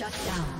Shut down.